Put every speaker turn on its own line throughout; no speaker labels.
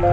最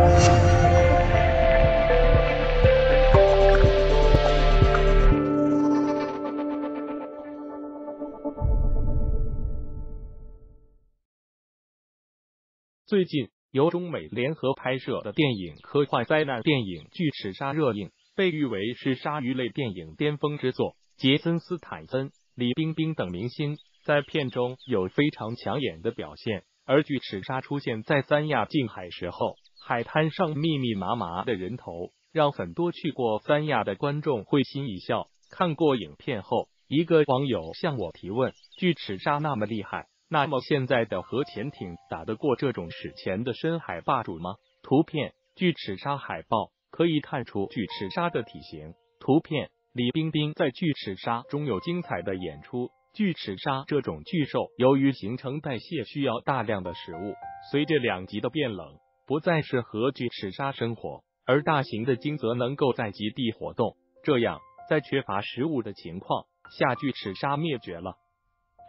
近，由中美联合拍摄的电影科幻灾难电影《巨齿鲨》热映，被誉为是鲨鱼类电影巅峰之作。杰森斯坦森、李冰冰等明星在片中有非常抢眼的表现。而巨齿鲨出现在三亚近海时候，海滩上密密麻麻的人头，让很多去过三亚的观众会心一笑。看过影片后，一个网友向我提问：巨齿鲨那么厉害？那么现在的核潜艇打得过这种史前的深海霸主吗？图片：巨齿鲨海报，可以看出巨齿鲨的体型。图片：李冰冰在巨齿鲨中有精彩的演出。巨齿鲨这种巨兽，由于形成代谢需要大量的食物，随着两极的变冷，不再适合巨齿鲨生活，而大型的鲸则能够在极地活动。这样，在缺乏食物的情况下，巨齿鲨灭绝了。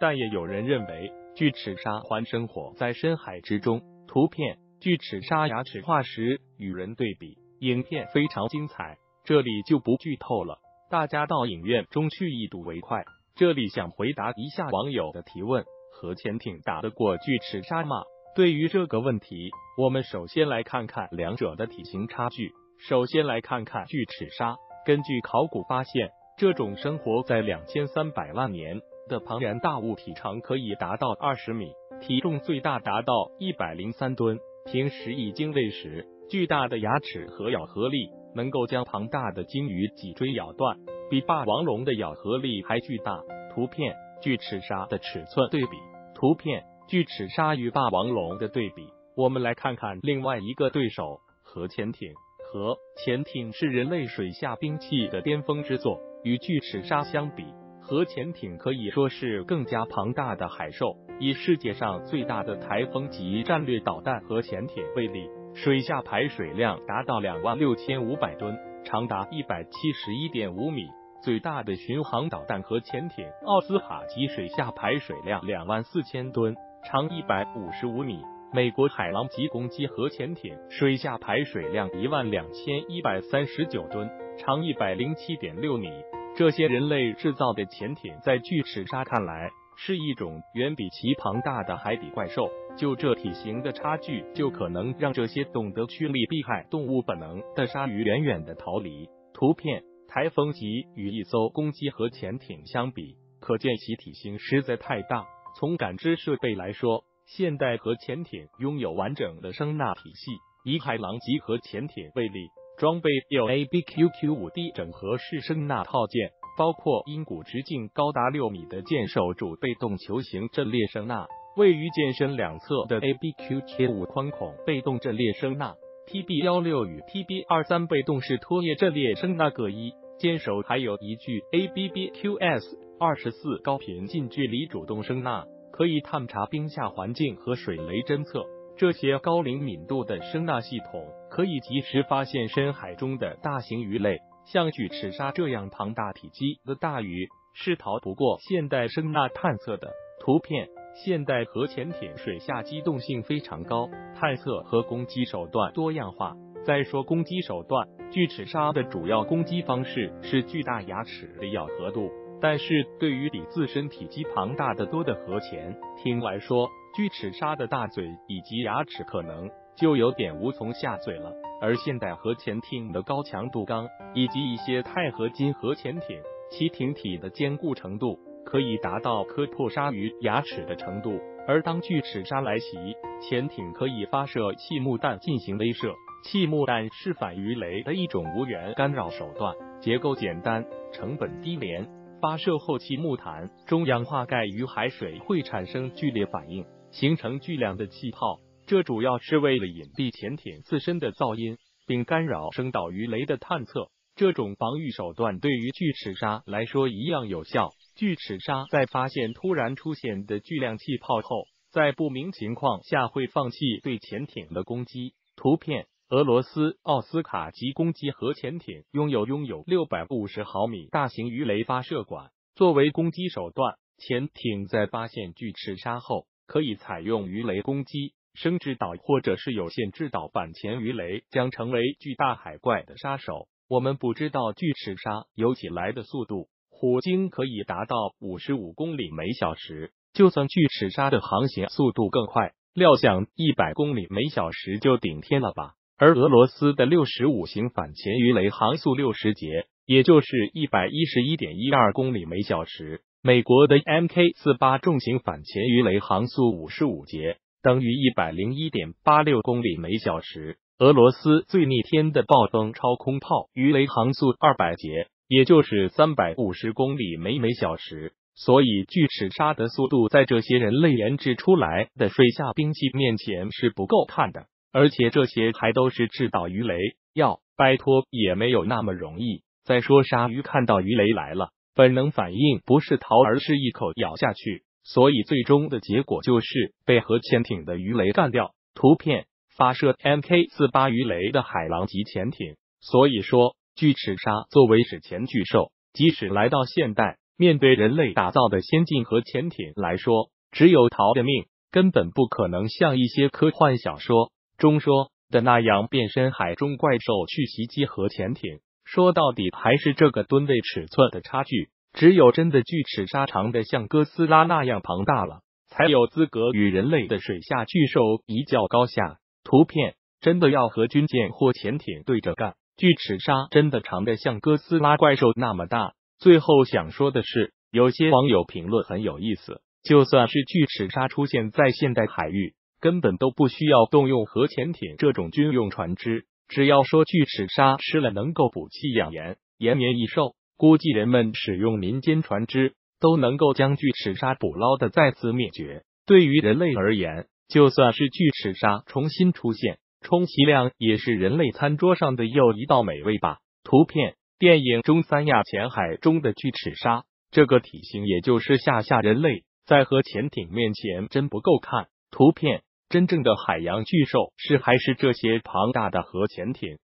但也有人认为。巨齿鲨还生活在深海之中。图片：巨齿鲨牙齿化石与人对比，影片非常精彩，这里就不剧透了，大家到影院中去一睹为快。这里想回答一下网友的提问：核潜艇打得过巨齿鲨吗？对于这个问题，我们首先来看看两者的体型差距。首先来看看巨齿鲨，根据考古发现，这种生活在两千三百万年。的庞然大物体长可以达到二十米，体重最大达到一百零三吨。平时以鲸喂食，巨大的牙齿和咬合力能够将庞大的鲸鱼脊椎咬断，比霸王龙的咬合力还巨大。图片：巨齿鲨的尺寸对比。图片：巨齿鲨与霸王龙的对比。我们来看看另外一个对手——核潜艇。核潜艇是人类水下兵器的巅峰之作，与巨齿鲨相比。核潜艇可以说是更加庞大的海兽，以世界上最大的台风级战略导弹核潜艇为例，水下排水量达到两万六千五百吨，长达一百七十一点五米。最大的巡航导弹核潜艇奥斯卡级水下排水量两万四千吨，长一百五十五米。美国海狼级攻击核潜艇水下排水量一万两千一百三十九吨，长一百零七点六米。这些人类制造的潜艇，在巨齿鲨看来，是一种远比其庞大的海底怪兽。就这体型的差距，就可能让这些懂得趋利避害、动物本能的鲨鱼远远的逃离。图片：台风级与一艘攻击核潜艇相比，可见其体型实在太大。从感知设备来说，现代核潜艇拥有完整的声纳体系。以海狼级核潜艇为例。装备有 ABQQ5D 整合式声纳套件，包括音鼓直径高达六米的舰首主被动球形阵列声纳，位于舰身两侧的 ABQK5 宽孔被动阵列声纳，TB16 与 TB23 被动式拖曳阵列声纳各一，舰首还有一具 ABBQS 二十四高频近距离主动声纳，可以探查冰下环境和水雷侦测。这些高灵敏度的声纳系统可以及时发现深海中的大型鱼类，像巨齿鲨这样庞大体积的大鱼是逃不过现代声纳探测的。图片：现代核潜艇水下机动性非常高，探测和攻击手段多样化。再说攻击手段，巨齿鲨的主要攻击方式是巨大牙齿的咬合度，但是对于比自身体积庞大的多的核潜艇来说，巨齿鲨的大嘴以及牙齿可能就有点无从下嘴了，而现代核潜艇的高强度钢以及一些钛合金核潜艇，其艇体的坚固程度可以达到磕破鲨鱼牙齿的程度。而当巨齿鲨来袭，潜艇可以发射气幕弹进行威慑。气幕弹是反鱼雷的一种无源干扰手段，结构简单，成本低廉。发射后，气幕弹中氧化钙与海水会产生剧烈反应。形成巨量的气泡，这主要是为了隐蔽潜艇自身的噪音，并干扰声导鱼雷的探测。这种防御手段对于巨齿鲨来说一样有效。巨齿鲨在发现突然出现的巨量气泡后，在不明情况下会放弃对潜艇的攻击。图片：俄罗斯奥斯卡级攻击核潜艇拥有拥有六百五十毫米大型鱼雷发射管，作为攻击手段，潜艇在发现巨齿鲨后。可以采用鱼雷攻击，生制岛或者是有限制岛反潜鱼雷将成为巨大海怪的杀手。我们不知道巨齿鲨游起来的速度，虎鲸可以达到五十五公里每小时。就算巨齿鲨的航行速度更快，料想一百公里每小时就顶天了吧？而俄罗斯的六十五型反潜鱼雷航速六十节，也就是一百一十一点一二公里每小时。美国的 Mk 四八重型反潜鱼雷航速五十五节。等于一百零一点八六公里每小时。俄罗斯最逆天的暴风超空炮鱼雷航速二百节，也就是三百五十公里每每小时。所以巨齿鲨的速度在这些人类研制出来的水下兵器面前是不够看的。而且这些还都是制导鱼雷，要摆脱也没有那么容易。再说鲨鱼看到鱼雷来了，本能反应不是逃，而是一口咬下去。所以最终的结果就是被核潜艇的鱼雷干掉。图片发射 Mk 四八鱼雷的海狼级潜艇。所以说，巨齿鲨作为史前巨兽，即使来到现代，面对人类打造的先进核潜艇来说，只有逃的命，根本不可能像一些科幻小说中说的那样变身海中怪兽去袭击核潜艇。说到底，还是这个吨位尺寸的差距。只有真的巨齿鲨长的像哥斯拉那样庞大了，才有资格与人类的水下巨兽一较高下。图片真的要和军舰或潜艇对着干？巨齿鲨真的长的像哥斯拉怪兽那么大？最后想说的是，有些网友评论很有意思，就算是巨齿鲨出现在现代海域，根本都不需要动用核潜艇这种军用船只，只要说巨齿鲨吃了能够补气养颜、延年益寿。估计人们使用民间船只都能够将巨齿鲨捕捞的再次灭绝。对于人类而言，就算是巨齿鲨重新出现，充其量也是人类餐桌上的又一道美味吧。图片：电影中三亚浅海中的巨齿鲨，这个体型也就是吓吓人类，在核潜艇面前真不够看。图片：真正的海洋巨兽是还是这些庞大的核潜艇？